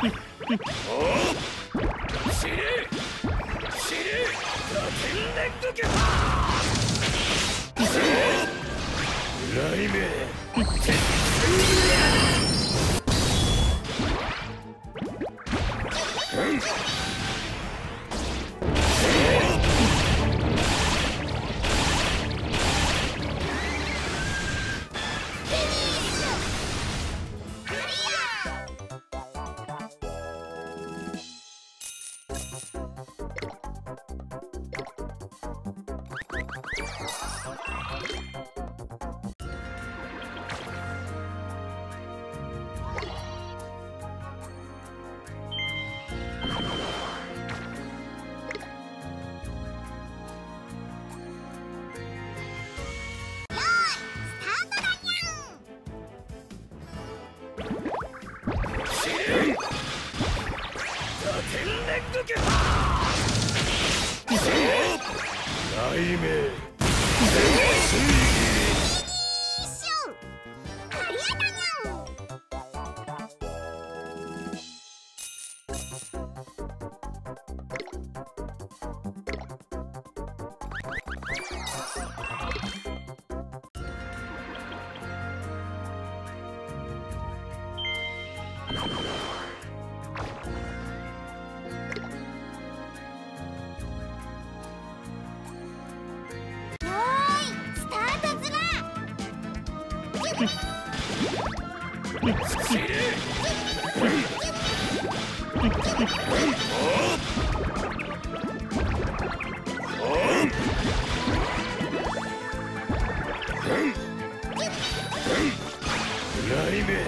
Hey! Yeah. 抜けた雷鳴ありがとう。ライメ